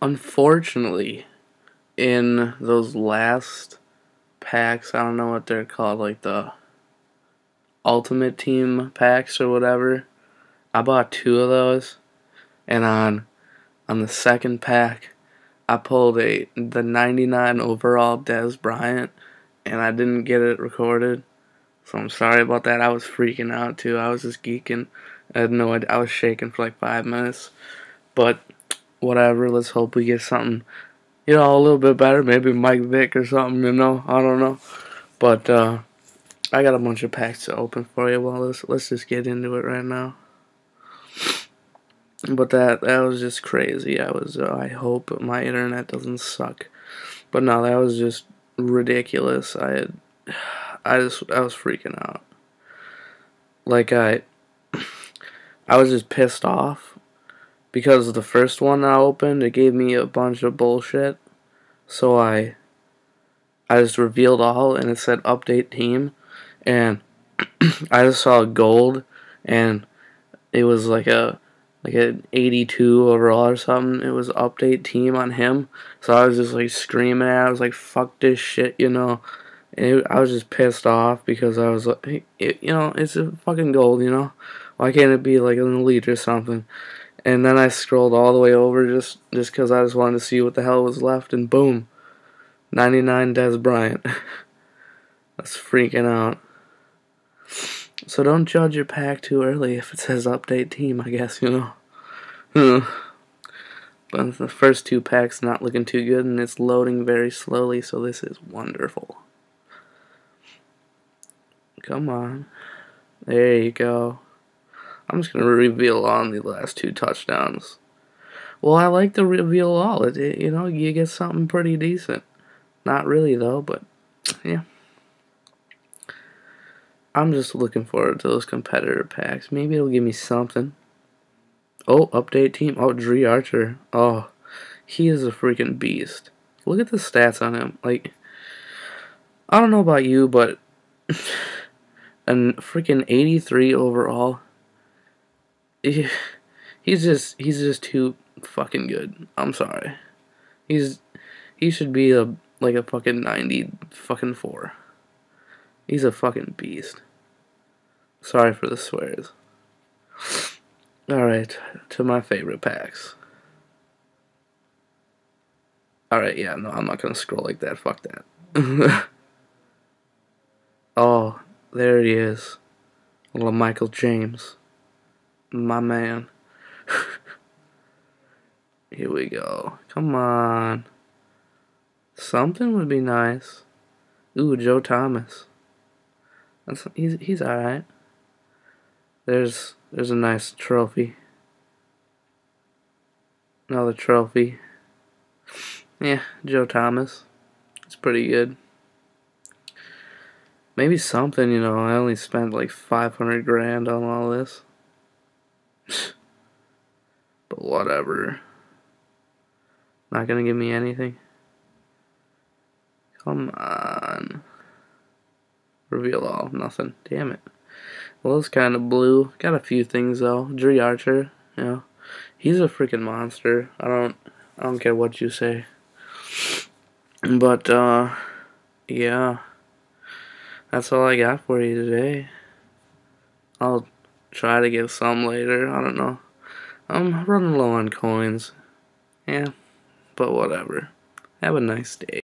unfortunately, in those last packs, I don't know what they're called, like the Ultimate Team packs or whatever. I bought two of those, and on on the second pack, I pulled a the 99 overall Dez Bryant, and I didn't get it recorded. So I'm sorry about that. I was freaking out too. I was just geeking. I had no idea. I was shaking for like five minutes. But whatever. Let's hope we get something, you know, a little bit better. Maybe Mike Vick or something. You know, I don't know. But uh, I got a bunch of packs to open for you. Well, let's let's just get into it right now. But that that was just crazy. I was. Uh, I hope my internet doesn't suck. But no, that was just ridiculous. I had. I just I was freaking out. Like I I was just pissed off because the first one I opened it gave me a bunch of bullshit. So I I just revealed all and it said update team and I just saw gold and it was like a like an 82 overall or something. It was update team on him. So I was just like screaming at. I was like, "Fuck this shit," you know. It, I was just pissed off because I was like, it, you know, it's a fucking gold, you know. Why can't it be like an elite or something? And then I scrolled all the way over just just because I just wanted to see what the hell was left, and boom, 99 Dez Bryant. That's freaking out. So don't judge your pack too early if it says update team, I guess, you know. but the first two packs not looking too good, and it's loading very slowly, so this is wonderful. Come on. There you go. I'm just going to reveal on the last two touchdowns. Well, I like to reveal all. It, it, you know, you get something pretty decent. Not really, though, but yeah. I'm just looking forward to those competitor packs. Maybe it'll give me something. Oh, update team. Oh, Dri Archer. Oh, he is a freaking beast. Look at the stats on him. Like, I don't know about you, but and freaking 83 overall. He, he's just he's just too fucking good. I'm sorry. He's he should be a like a fucking 90 fucking 4. He's a fucking beast. Sorry for the swears. Alright, to my favorite packs. Alright, yeah, no, I'm not gonna scroll like that. Fuck that. oh, there he is. Little Michael James. My man. Here we go. Come on. Something would be nice. Ooh, Joe Thomas. That's he's he's alright. There's there's a nice trophy. Another trophy. Yeah, Joe Thomas. It's pretty good. Maybe something, you know, I only spent like 500 grand on all this. Whatever. Not gonna give me anything. Come on. Reveal all. Nothing. Damn it. Well, it's kind of blue. Got a few things though. Dri Archer, you know, he's a freaking monster. I don't, I don't care what you say. But uh, yeah. That's all I got for you today. I'll try to get some later. I don't know. I'm running low on coins. Yeah, but whatever. Have a nice day.